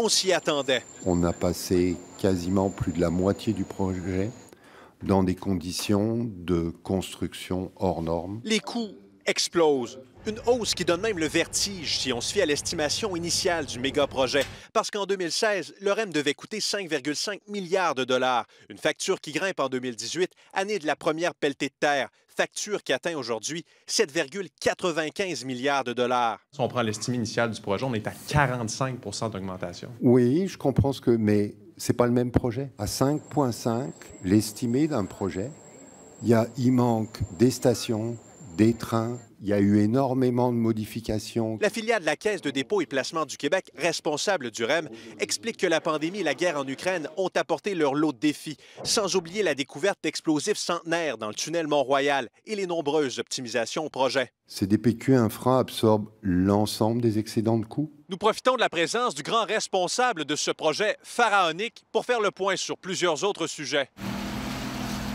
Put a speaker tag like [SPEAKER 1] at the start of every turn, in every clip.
[SPEAKER 1] On s'y attendait.
[SPEAKER 2] On a passé quasiment plus de la moitié du projet dans des conditions de construction hors normes.
[SPEAKER 1] Les coûts explosent. Une hausse qui donne même le vertige si on se fie à l'estimation initiale du méga-projet. Parce qu'en 2016, le REM devait coûter 5,5 milliards de dollars. Une facture qui grimpe en 2018, année de la première pelletée de terre. Facture qui atteint aujourd'hui 7,95 milliards de dollars.
[SPEAKER 3] Si on prend l'estime initiale du projet, on est à 45% d'augmentation.
[SPEAKER 2] Oui, je comprends ce que... Mais c'est pas le même projet. À 5,5, l'estimé d'un projet, il, y a, il manque des stations, des trains, il y a eu énormément de modifications.
[SPEAKER 1] La filiale de la Caisse de dépôt et placement du Québec, responsable du REM, explique que la pandémie et la guerre en Ukraine ont apporté leur lot de défis, sans oublier la découverte d'explosifs centenaires dans le tunnel Mont-Royal et les nombreuses optimisations au projet.
[SPEAKER 2] Ces DPQ infra absorbent l'ensemble des excédents de coûts?
[SPEAKER 1] Nous profitons de la présence du grand responsable de ce projet pharaonique pour faire le point sur plusieurs autres sujets.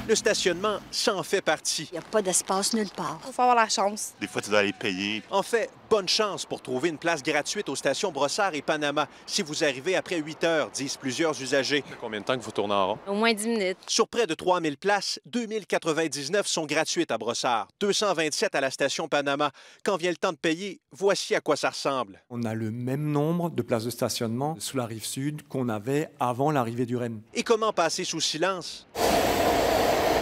[SPEAKER 1] Le stationnement, ça en fait partie.
[SPEAKER 4] Il n'y a pas d'espace nulle part.
[SPEAKER 5] Il faut avoir la chance.
[SPEAKER 6] Des fois, tu dois aller payer.
[SPEAKER 1] En fait, bonne chance pour trouver une place gratuite aux stations Brossard et Panama si vous arrivez après 8 heures, disent plusieurs usagers.
[SPEAKER 3] Combien de temps que vous tournez en rond?
[SPEAKER 5] Au moins 10 minutes.
[SPEAKER 1] Sur près de 3000 places, 2099 sont gratuites à Brossard, 227 à la station Panama. Quand vient le temps de payer, voici à quoi ça ressemble.
[SPEAKER 7] On a le même nombre de places de stationnement sous la rive sud qu'on avait avant l'arrivée du REM.
[SPEAKER 1] Et comment passer sous silence?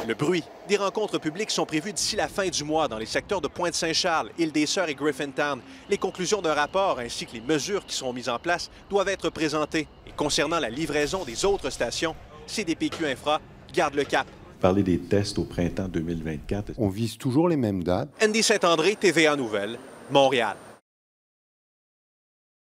[SPEAKER 1] Le bruit. Des rencontres publiques sont prévues d'ici la fin du mois dans les secteurs de Pointe-Saint-Charles, Île-des-Sœurs et Griffintown. Les conclusions d'un rapport ainsi que les mesures qui seront mises en place doivent être présentées. Et concernant la livraison des autres stations, CDPQ Infra garde le cap.
[SPEAKER 8] Parler des tests au printemps 2024.
[SPEAKER 2] On vise toujours les mêmes dates.
[SPEAKER 1] Andy Saint-André, TVA Nouvelle, Montréal.